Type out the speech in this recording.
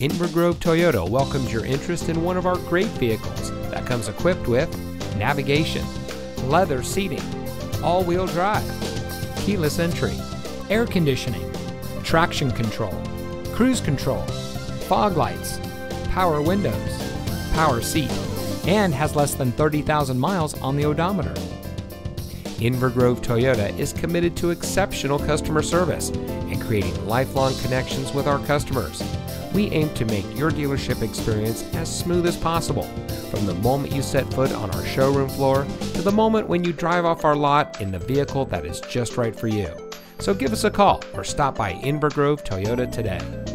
Inver Grove Toyota welcomes your interest in one of our great vehicles that comes equipped with navigation, leather seating, all wheel drive, keyless entry, air conditioning, traction control, cruise control, fog lights, power windows, power seat, and has less than 30,000 miles on the odometer. Inver Grove Toyota is committed to exceptional customer service and creating lifelong connections with our customers. We aim to make your dealership experience as smooth as possible, from the moment you set foot on our showroom floor to the moment when you drive off our lot in the vehicle that is just right for you. So give us a call or stop by Inver Grove Toyota today.